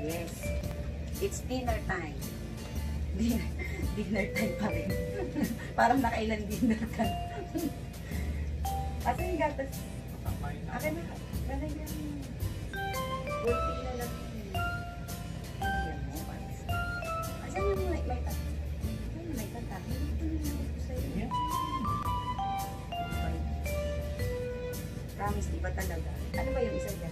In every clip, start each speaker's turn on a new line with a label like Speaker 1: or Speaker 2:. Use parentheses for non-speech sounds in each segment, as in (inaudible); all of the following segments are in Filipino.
Speaker 1: Yes. It's dinner time. Dinner, (laughs) dinner time pa rin. (laughs) Parang nakailan dinner ka. Asa yung gatas? Akin na. Ganun yan. Gulpi na lang. Ano yan mo? Asan yung may may tat? Ano may tat? Ito yung sa'yo. Promise, di ba talaga? Ano ba yung isa dyan?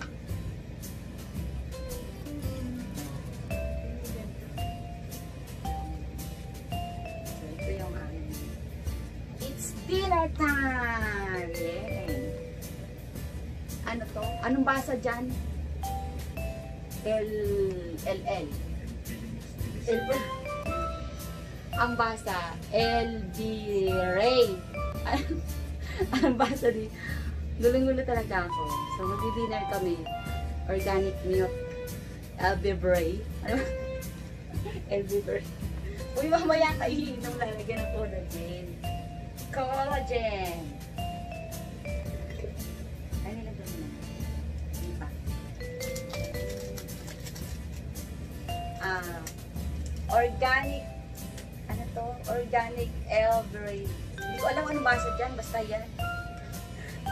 Speaker 1: It's dinner time! Yay! Ano to? Anong basa dyan? L... LL. L... Ang basa, LB Ray. (laughs) Anong basa di? Gulong-gulo talaga ako. So, magdi-dinner kami. Organic milk. LB Bray. Ano? LB (laughs) Bray. Uy, mamaya kayo lalagyan ng collagen. Collagen! Ay, nilagyan mo na. Ah, organic ano to? Organic elberry. Hindi ko alam anong basa dyan. Basta yan.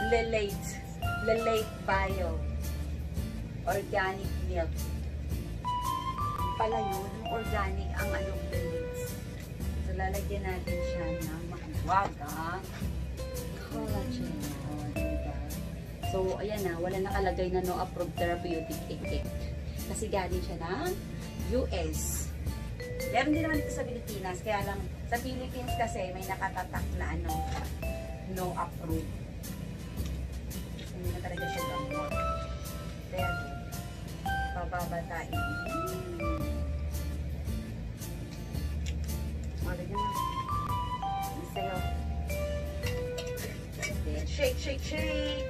Speaker 1: Lelate. Lelate bio. Organic milk. Pala yun. Organic ang anong lelate. So, lalagyan natin siya ng mahiwagang collagen. O, diba? So, ayan na. Wala nakalagay na no approved therapeutic egg Kasi galing siya ng US. Meron din naman dito sa Pilipinas, kaya lang sa Philippines kasi may nakatatak na ano, no approve. So, hindi na talaga siya gamot. Mm. Wala niya na. Sayo. Then, shake, shake, shake!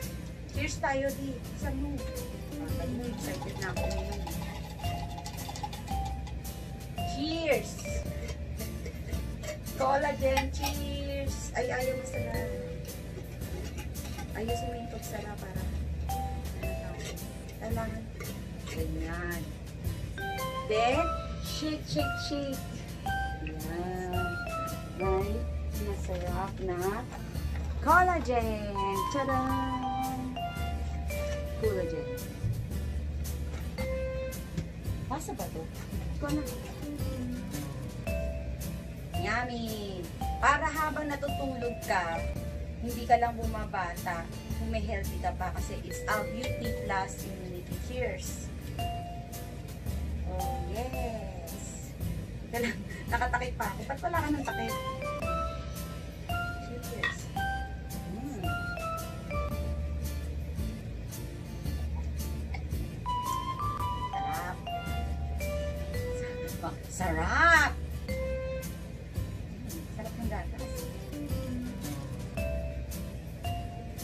Speaker 1: Cheers tayo di. Saan mo? Ah, mo, excited na ako ngayon. Cheers! Collagen, cheers! Ay, ayaw mo sana. Ayusin mo yung pagsara para Kailangan. Ganyan. Then, shake, shake, shake. Yan. Right? Masarap na collagen. Tada! Collagen. Pasa ba to? Ikaw na. Yummy! Para habang natutulog ka, hindi ka lang bumabata, kung may healthy ka pa kasi it's a beauty plus immunity. Cheers! Oh, yes! Teka lang, nakatakip pa ako. Ba't wala ka ng takip?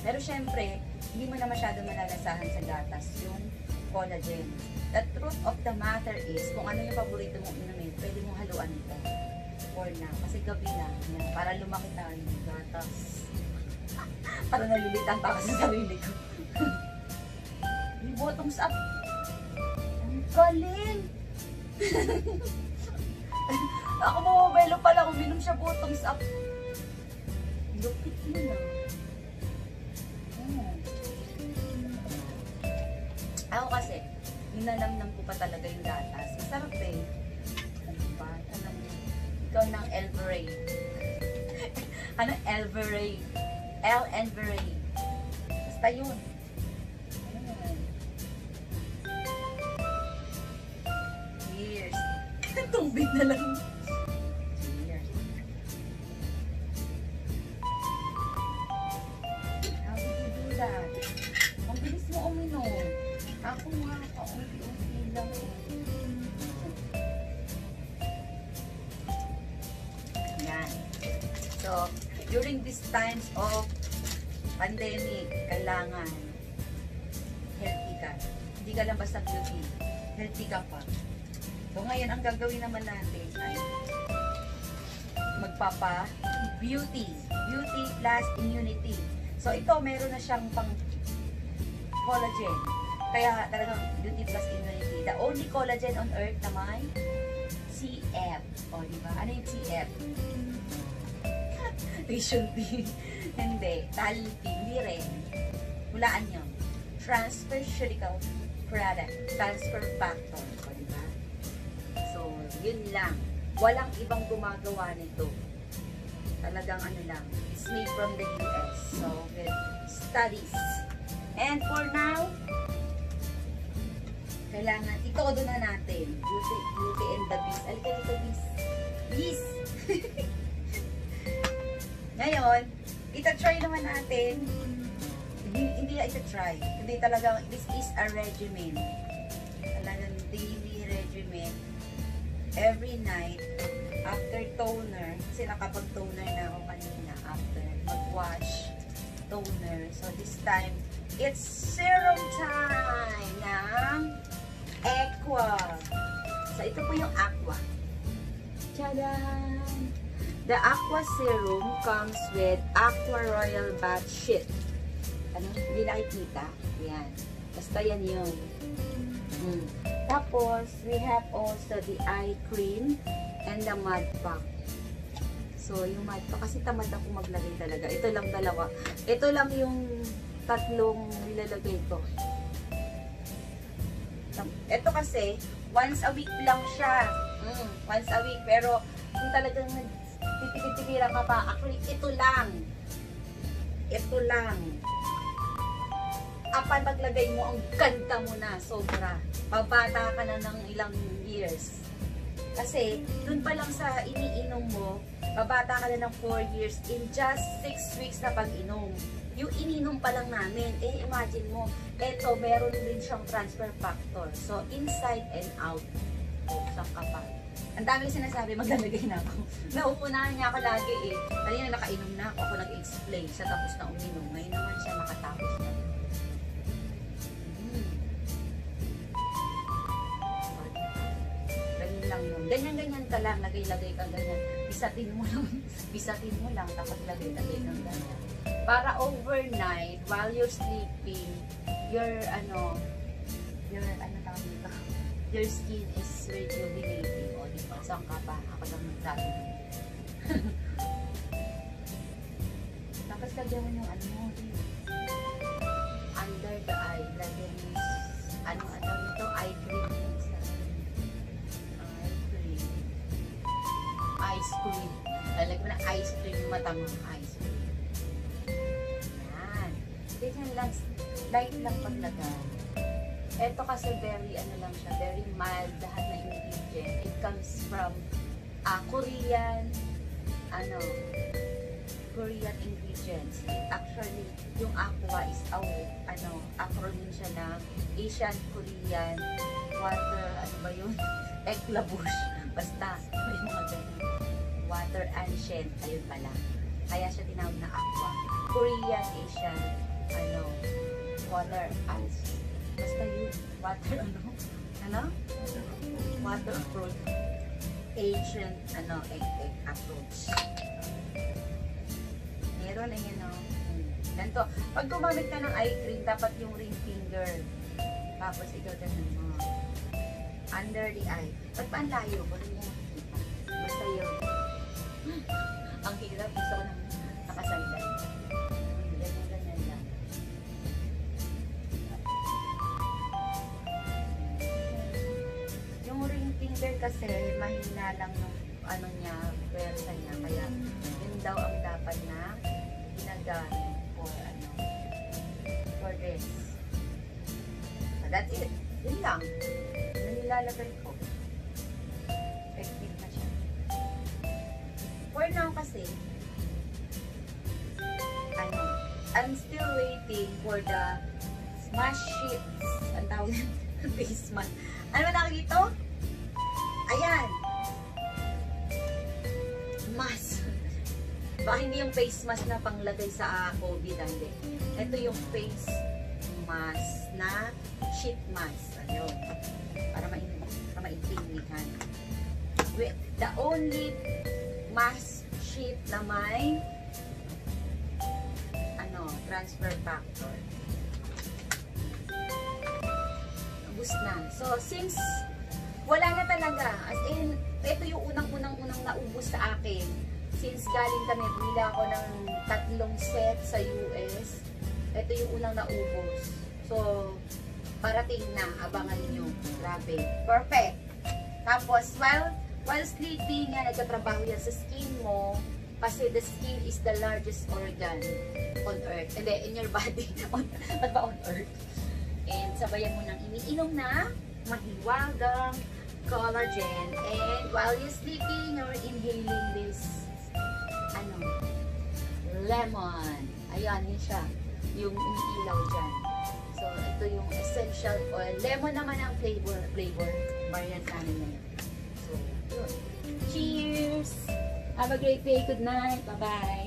Speaker 1: Pero syempre, hindi mo na masyado malalasahan sa gatas yung collagen. The truth of the matter is, kung ano yung paborito mong inumin, pwede mong haluan ito. Or na, kasi gabi na, yan, para lumaki tayo ng gatas. (laughs) para nalilitan pa ako sa sarili ko. (laughs) yung bottoms up. Ang galing! (laughs) Ako bumabelo pala, uminom siya bottoms up. Lupit mo na. Kasi, ninanamnam ko pa talaga yung gatas. Masarap eh. Ano ba? Alam mo, ikaw ng Elveray. (laughs) ano Elveray? L Elveray. Basta yun. Cheers. (laughs) Tubig na lang. Cheers. How you do that? Ang bilis mo uminom. Ako nga, kaunti-unti lang. Yan. So, during these times of pandemic, kailangan healthy ka. Hindi ka lang basta beauty. Healthy ka pa. So, ngayon, ang gagawin naman natin ay magpapa beauty. Beauty plus immunity. So, ito, meron na siyang pang collagen. Kaya talagang Beauty Plus Immunity. The only collagen on earth na may CF. O, di ba? Ano yung CF? They should be. Hindi. Talpi. Hindi rin. Hulaan nyo. Transfer Surgical Product. Transfer Factor. O, di ba? So, yun lang. Walang ibang gumagawa nito. Talagang ano lang. It's made from the US. So, with studies. And for now, kailangan itodo na natin. Beauty, beauty and the beast. Alika dito, beast. Beast! (laughs) Ngayon, ita-try naman natin. Hindi, hindi na ita-try. Hindi talaga, this is a regimen. Talagang daily regimen. Every night, after toner, kasi nakapag-toner na ako kanina after mag-wash, toner. So, this time, it's serum time ng Aqua. So, ito po yung Aqua. Tadaan! The Aqua Serum comes with Aqua Royal Bath Sheet. Ano? Hindi nakikita. Yan. Basta yan yun. Mm. Tapos, we have also the eye cream and the mud pack. So, yung mud pack, kasi tamad ako maglagay talaga. Ito lang dalawa. Ito lang yung tatlong nilalagay ko. Ito kasi, once a week lang siya. Mm, once a week. Pero, kung talagang titipid-tipiran ka pa, actually, ito lang. Ito lang. Apan maglagay mo, ang ganda mo na, sobra. Pabata ka na ng ilang years. Kasi, dun pa lang sa iniinom mo, babata ka na ng 4 years in just 6 weeks na pag-inom. Yung ininom pa lang namin, eh imagine mo, eto, meron din siyang transfer factor. So, inside and out. O, sa kapal. Ang dami sinasabi, maglalagay na ako. (laughs) Nauunahan niya ako lagi eh. Kanina nakainom na ako, ako nag-explain. Siya tapos na uminom. Yun. Ganyan-ganyan ka lang, lagay-lagay ka ganyan. Bisatin mo lang, (laughs) bisatin mo lang, tapos lagay-lagay kang ganyan. Para overnight, while you're sleeping, your, ano, your, ano tawag dito? (laughs) Your skin is rejuvenating. O, di ba? Saan ka pa? Ako lang nagsabi. (laughs) tapos lagyan mo yung ano under the eye, lagyan ano, ano nito, eye cream. Ice cream. Lalagyan mo ice cream yung mata mo. Ice cream. Yan. Ganyan lang. Light lang paglagay. Ito kasi very, ano lang siya, very mild lahat na ingredient. It comes from uh, Korean, ano, Korean ingredients. Actually, yung aqua is, oh, ano, acronym siya ng Asian Korean Water, ano ba yun? (laughs) Eklabush. Basta, may mga ganun. Water ancient, ayun pala. Kaya siya tinawag na aqua. Korean Asian, ano, water ancient. Basta yun, water, ano, ano? Water approach. Ancient, ano, approach. Meron na yun, no? Hmm. Ganito. Pag gumamit ka ng eye cream, dapat yung ring finger. Tapos ikaw ganun mo. Under the eye. Ba't pa ang layo? Yun. Ang hirap. Gusto ko ganyan lang. Yung ring finger kasi, mahina lang yung ano niya, pwersa niya. Kaya, yun daw ang dapat na ginagamit for ano, for this. So, that's it. Yun lang. Nilalagay ko. Effective na siya. For now kasi, ano, I'm still waiting for the smash sheets. Ang tawag (laughs) face mask. Ano ba nakikita? Ayan. Mask. (laughs) Baka hindi yung face mask na panglagay sa uh, COVID, hindi. Ito yung face mask na sheet mask. Ayun. Para maintindihan. The only mask sheet na may ano, transfer factor. naubos na. So, since wala na talaga, as in, ito yung unang-unang-unang naubos sa akin. Since galing kami, bumila ako ng tatlong set sa US. Ito yung unang naubos. So, parating na, abangan nyo. Grabe. Perfect. Tapos, while, while sleeping, yan, nagtatrabaho yan sa skin mo, kasi the skin is the largest organ on earth. Hindi, in your body. (laughs) on, ba't ba on earth? And sabayan mo ng iniinom na mahiwagang collagen. And while you're sleeping, you're inhaling this, ano, lemon. Ayan, yun siya. Yung umiilaw dyan. So, ito yung essential oil. Lemon naman ang flavor, flavor. Variant namin na yun. Cheers! Have a great day. Good night. Bye-bye.